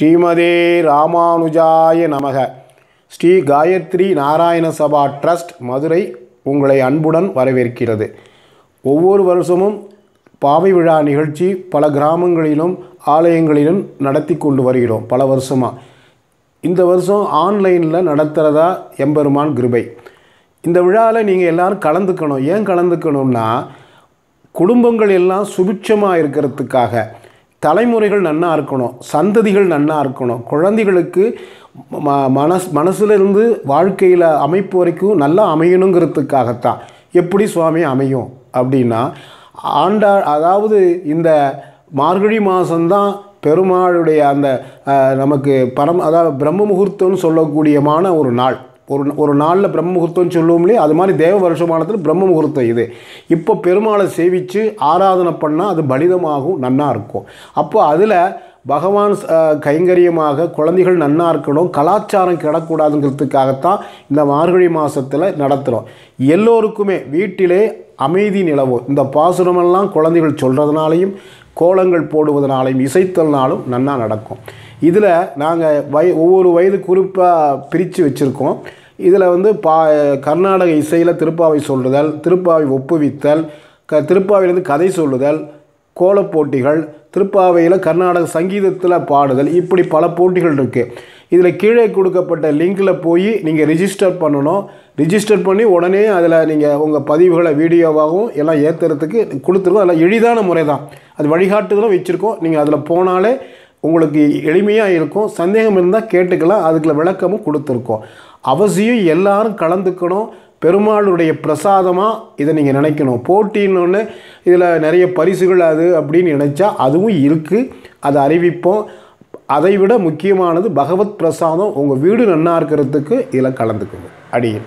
ஸ்ரீமதே ராமானுஜாய நமக. ஸ்ரீ காயத்ரி நாராயண சபா ட்ரஸ்ட் மதுரை உங்களை அன்புடன் வரவேற்கிறது. ஒவ்வொரு வருஷமும் பாவை விழா நிகழ்ச்சி பல கிராமங்களிலும் ஆலயங்களிலும் நடத்தி கொண்டு வருகிறோம் பல வருஷமாக இந்த வருஷம் ஆன்லைனில் நடத்துகிறதா எம்பெருமான் கிருபை. இந்த விழாவில் நீங்கள் எல்லாரும் கலந்துக்கணும். ஏன் கலந்துக்கணும்னா குடும்பங்கள் எல்லாம் சுபிட்சமாக இருக்கிறதுக்காக தலைமுறைகள் நன்னா இருக்கணும் சந்ததிகள் நன்னா இருக்கணும். குழந்தைகளுக்கு ம மனஸ் மனசுலேருந்து வாழ்க்கையில் அமைப்பு வரைக்கும் நல்லா அமையணுங்கிறதுக்காகத்தான். எப்படி சுவாமி அமையும் அப்படின்னா ஆண்டா அதாவது இந்த மார்கழி மாதம்தான் பெருமாளுடைய அந்த நமக்கு பரம் அதாவது பிரம்ம முகூர்த்தம்னு சொல்லக்கூடியமான ஒரு நாள். ஒரு ஒரு நாளில் பிரம்ம முகூர்த்தம்னு சொல்லுவோம் இல்லையா அது மாதிரி தேவ வருஷமானத்தில் பிரம்ம முகூர்த்தம் இது. இப்போ பெருமாளை சேவித்து ஆராதனை பண்ணால் அது பலிதமாகும் நன்னா இருக்கும். அப்போ அதில் பகவான் கைங்கரியமாக குழந்தைகள் நன்னா இருக்கணும் கலாச்சாரம் கிடக்கூடாதுங்கிறதுக்காகத்தான் இந்த மார்கழி மாதத்தில் நடத்துகிறோம் எல்லோருக்குமே வீட்டிலே அமைதி நிலவும். இந்த பாசுரமெல்லாம் குழந்தைகள் சொல்கிறதுனாலையும் கோலங்கள் போடுவதனாலையும் இசைத்தல்னாலும் நன்னா நடக்கும். இதில் நாங்கள் வய ஒவ்வொரு வயது குறிப்பாக பிரித்து வச்சுருக்கோம். இதில் வந்து பா கர்நாடக இசையில் திருப்பாவை சொல்லுதல் திருப்பாவை ஒப்புவித்தல் க திருப்பாவையிலேருந்து கதை சொல்லுதல் கோலப் போட்டிகள் திருப்பாவையில் கர்நாடக சங்கீதத்தில் பாடுதல் இப்படி பல போட்டிகள் இருக்குது இதில் கீழே கொடுக்கப்பட்ட லிங்கில் போய் நீங்கள் ரிஜிஸ்டர் பண்ணணும். ரிஜிஸ்டர் பண்ணி உடனே அதில் நீங்கள் உங்கள் பதிவுகளை வீடியோவாகவும் எல்லாம் ஏற்றுறதுக்கு கொடுத்துருக்கோம் அதெல்லாம் எளிதான முறை தான். அது வழிகாட்டுதலும் வச்சுருக்கோம். நீங்கள் அதில் போனாலே உங்களுக்கு எளிமையாக இருக்கும் சந்தேகம் இருந்தால் கேட்டுக்கலாம் அதுக்குள்ள விளக்கமும் கொடுத்துருக்கோம். அவசியம் எல்லாரும் கலந்துக்கணும் பெருமாளுடைய பிரசாதமாக இதை நீங்கள் நினைக்கணும். போட்டின்னு இதில் நிறைய பரிசுகள் அது அப்படின்னு நினச்சா அதுவும் இருக்குது அதை அறிவிப்போம். அதை விட முக்கியமானது பகவத் பிரசாதம் உங்கள் வீடு நன்னா இருக்கிறதுக்கு இதில் கலந்துக்குங்க. அடியேன்